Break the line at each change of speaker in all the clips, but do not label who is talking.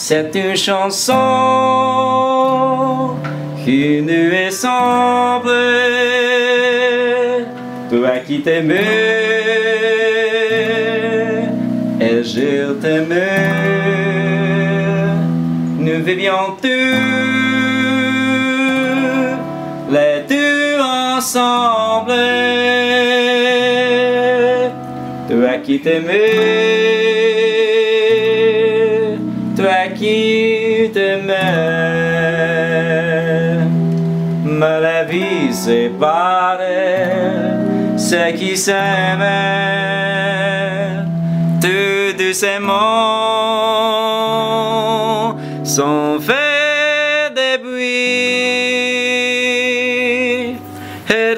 C'est une chanson qui nous est semblée, toi qui t'aimais et je t'aimais, nous vivions tous les deux ensemble, toi qui t'aimais toi qui t'aimais. Mais la vie sépare ceux qui s'aimaient. Tous doucement sont faits des bruits et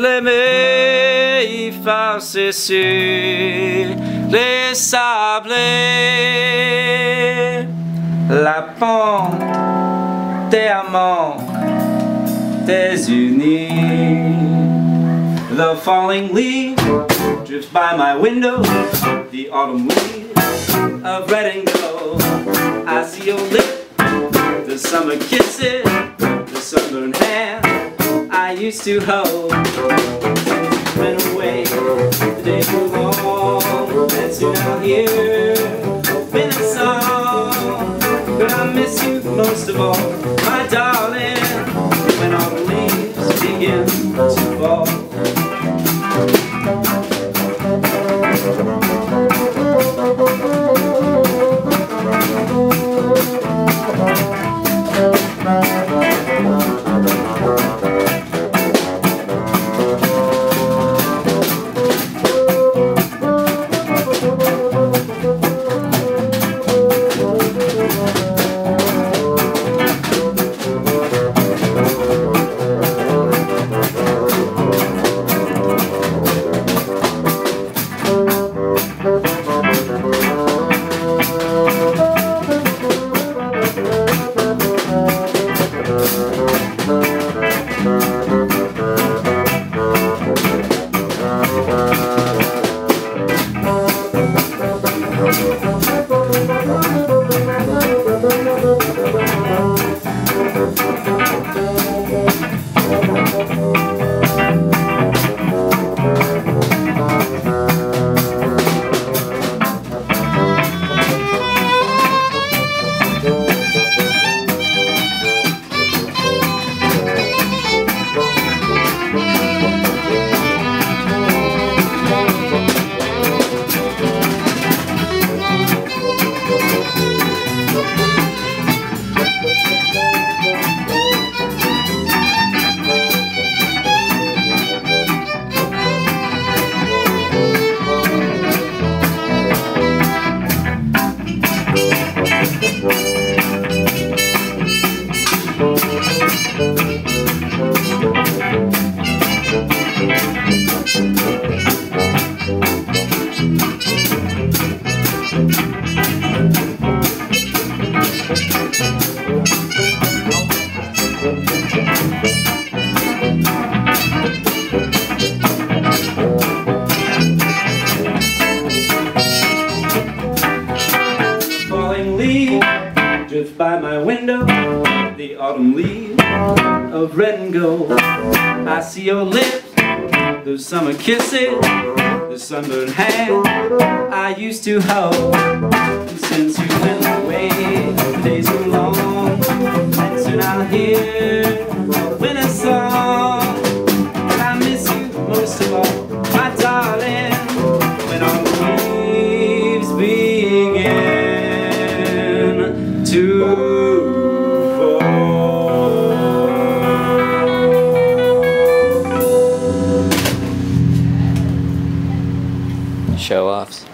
y farce sur les sablés la pente des amants, des unis. The falling leaf drifts by my window, the autumn leaves of red and gold. I see your lips, the summer kisses, the sunburned hand I used to hold. Went away, the day grew long, and soon I'll hear most of all, my darling, By my window The autumn leaves of red and gold. I see your lips, those summer kisses The sunburned hand I used to hold
show offs.